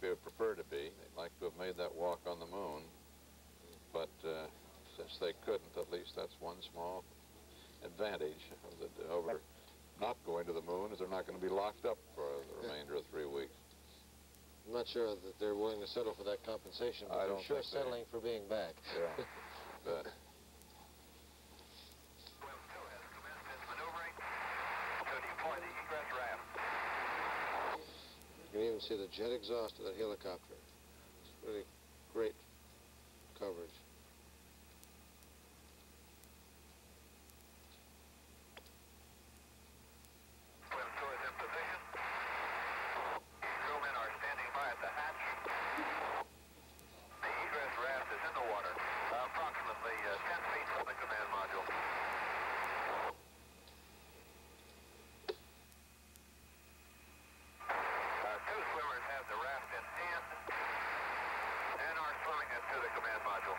they would prefer to be. They'd like to have made that walk on the moon, but uh, since they couldn't, at least that's one small advantage of the, over not going to the moon is they're not going to be locked up for the remainder of three weeks. I'm not sure that they're willing to settle for that compensation, but I they're sure settling for being back. Yeah. but Swim 2 has commenced its maneuvering to deploy the egress raft. You can even see the jet exhaust of that helicopter. It's really great coverage. Swim 2 is in position. Crewmen are standing by at the hatch. The egress raft is in the water, uh, approximately uh, 10 feet from the command module. Uh, two swimmers have the raft in hand and are swimming it to the command module.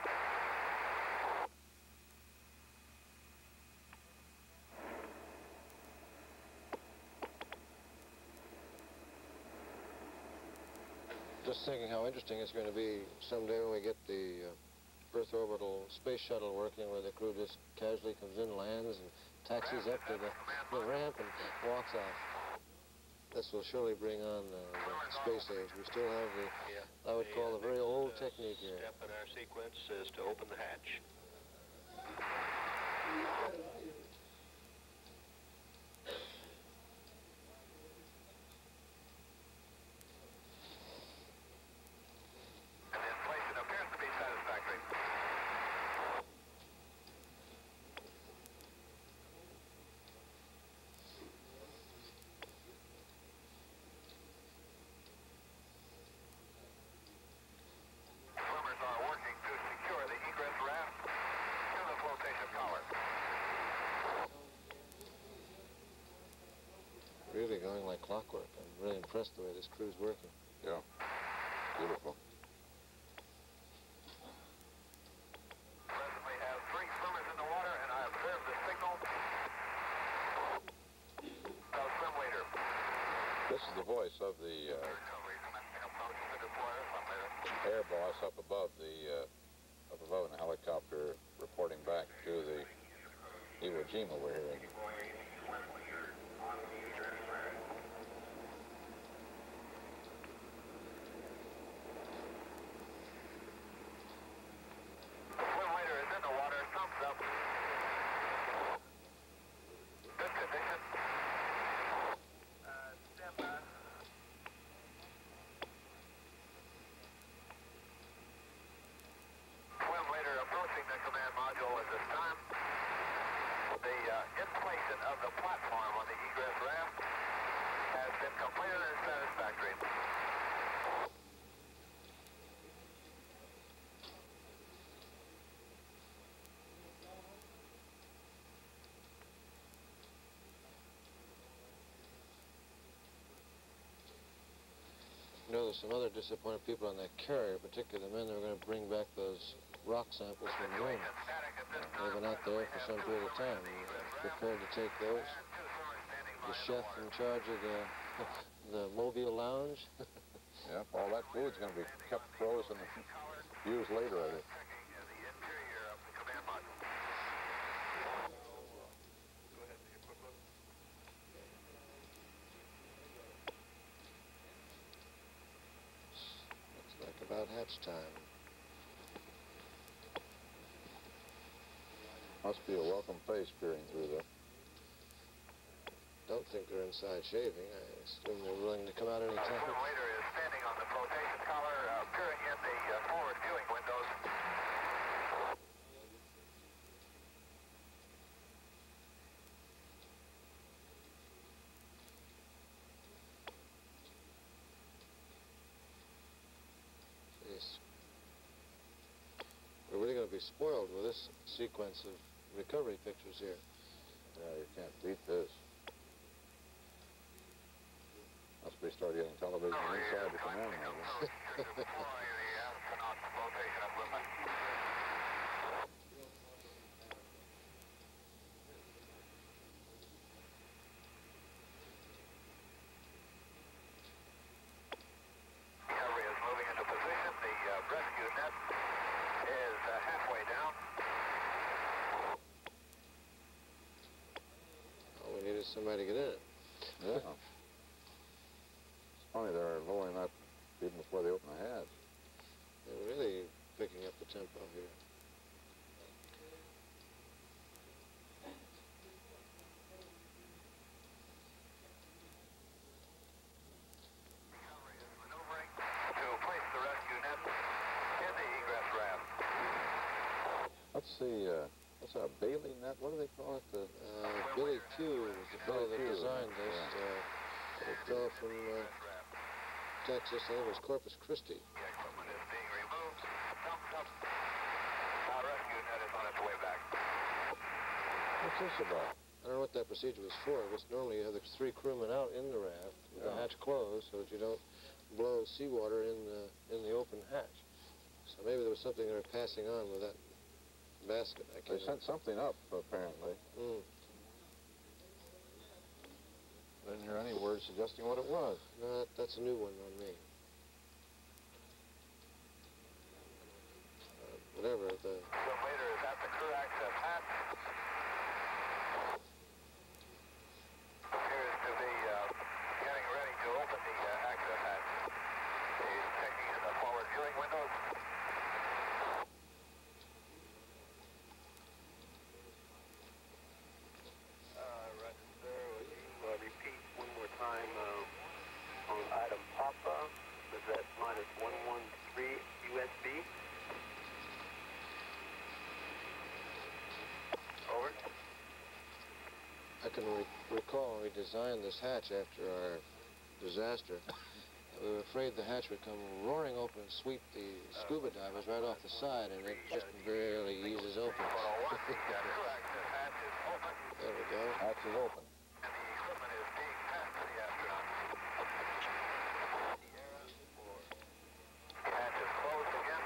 Just thinking how interesting it's going to be someday when we get the uh, Earth orbital space shuttle working where the crew just casually comes in, lands, and taxis up to the, the ramp and walks off. This will surely bring on uh, the space age. We still have the, I would call a very old technique here. Step in our sequence is to open the hatch. And the inflation appears to be satisfactory. Swimmers are working to secure the egress raft to the flotation collar. Really going like clockwork. I'm really impressed the way this crew's working. yeah, beautiful. Presently have three swimmers in the water, and I observe the signal of swim leader. This is the voice of the uh, Recovery commencing approach to deployer, swim leader. air boss up above the uh, up above in the helicopter, reporting back to the Iwo Jima we're hearing. The swim leader is in the water, thumbs up. Good condition. Uh, stand by. Swim leader approaching the command module at this time. The uh, inflation of the platform on the egress raft has been completed and satisfactory. You know, some other disappointed people on that carrier, particularly the men that were going to bring back those rock samples from the moon. They've been out there for some period of time. Prepared to take those. The chef in charge of the the Mobile Lounge. Yep, all that food's going to be kept frozen used later, I think. checking uh, the interior of the command module. Go ahead, take a quick look. Looks like about hatch time. Must be a welcome face peering through there. Don't think they're inside shaving. I assume they're willing to come out any swim time. leader is standing on the flotation collar, uh, peering in the uh, forward viewing windows. Yes. We're really going to be spoiled with this sequence of recovery pictures here. Yeah, you can't beat this. Must be starting getting television inside the command module. to deploy the astronaut's flotation equipment. Recovery is somebody to get in it. Yeah. it's funny they're lowering that even before they open the hatch. They're really picking up the tempo here. Maneuvering to place the rescue net in the egress raft. What's the, uh, Bailey net? What do they call it? The, Uh, Billy Pugh was the fellow that designed this. yeah. Uh, fellow from uh, Texas, I think it was Corpus Christi. The equipment is being removed. Thumbs up. Our rescue net is on its way back. what's this about? I don't know what that procedure was for. Because normally you have the three crewmen out in the raft with the hatch closed so that you don't blow seawater in the in the open hatch. So maybe there was something they were passing on with that basket. I They sent something up, apparently. Mm. Didn't hear any words suggesting what it was. No, that, that's a new one on me. Uh, whatever the The waiter is at the crew access hatch. Appears to be uh, getting ready to open the uh, access hatch. He's checking in the forward viewing windows. Uh, right, sir. Would you uh, repeat one more time uh, on item Papa? Is that minus 113 USB? Over. I can re- recall we designed this hatch after our disaster. We were afraid the hatch would come roaring open and sweep the scuba divers right off the side, and it just barely eases open. Photo one, the crew access hatch is open there we go. Hatch is open. and the equipment is being passed to the astronauts. The hatch is closed again.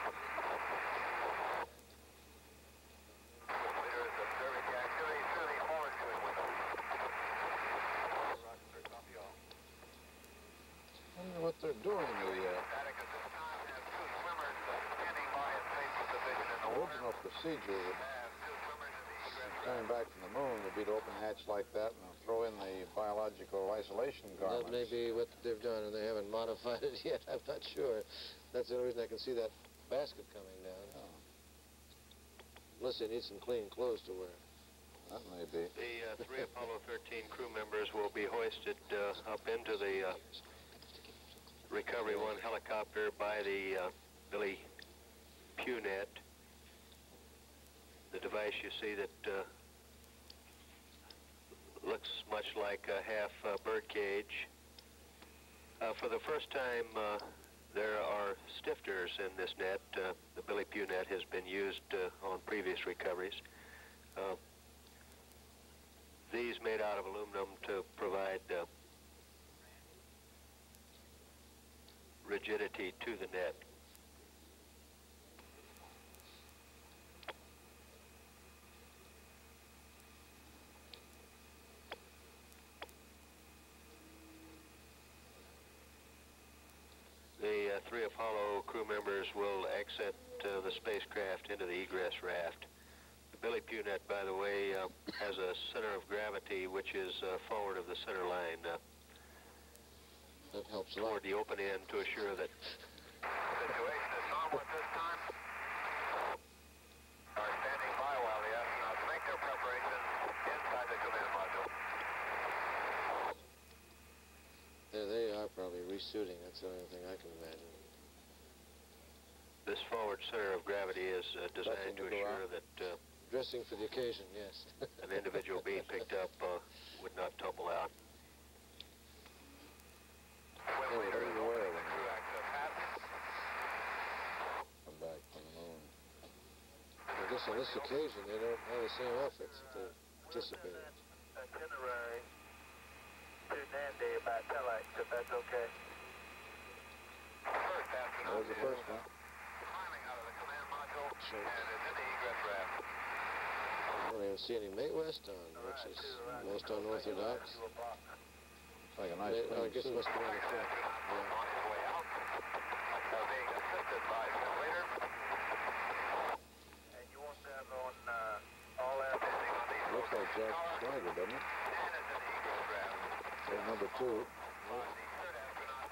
The waiter is observing the activity through the forward viewing window. I wonder what they're doing. The uh, Attic at this time has two swimmers standing by in safe position in the water. Original procedure would Has two swimmers in the egress coming back from the moon would be to open hatch like that and throw in the biological isolation garments. That may be what they've done, and they haven't modified it yet. I'm not sure. That's the only reason I can see that basket coming down. Oh. Unless they need some clean clothes to wear. That may be. The uh, three Apollo 13 crew members will be hoisted uh, up into the uh, Recovery 1 helicopter by the uh, Billy Pugh net. Device you see that uh, looks much like a half uh, birdcage. Uh, for the first time, uh, there are stifters in this net. Uh, the Billy Pugh net has been used uh, on previous recoveries. Uh, these made out of aluminum to provide rigidity to the net. The uh, three Apollo crew members will exit uh, the spacecraft into the egress raft. The Billy Pugh net, by the way, uh, has a center of gravity which is uh, forward of the center line uh, That helps a lot. toward the open end to assure that the Situation is normal at this time. Are standing by while the astronauts make their preparations inside the command module. There they are, probably resuiting. That's the only thing I can imagine. This forward center of gravity is uh, designed to Nothing to assure out. that uh, Dressing for the occasion, yes. an individual being picked up uh, would not tumble out. When we're is aware the crew access hatch. Come back from the. I guess on this occasion they don't have the same outfits that they're. Itinerary to Nandi about Telek, if that's okay. First astronaut There's the first one. climbing out of the command module Sure. and is in the egress I don't even see any Mae West on, which is most unorthodox. It's like a nice They- I guess it must be on the front. Yeah. way out. Being assisted by Swim Leader. And you want them on all air standing on these Looks like Jack Swigert, doesn't it? And is in the egress two, the third astronaut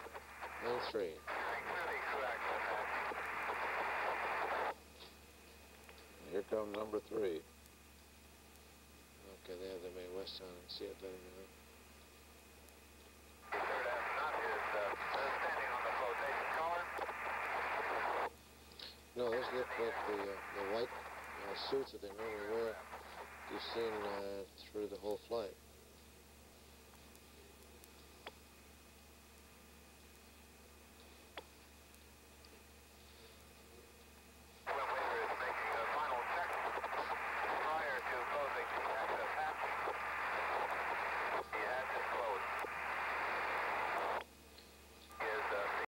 and three. doing clearly correct on that. Here comes number three. Okay, they have their Mae West on and see it better now. The third astronaut is standing on the flotation collar. No, those look like the, uh, the white uh, suits that they normally wear you've seen uh, through the whole flight.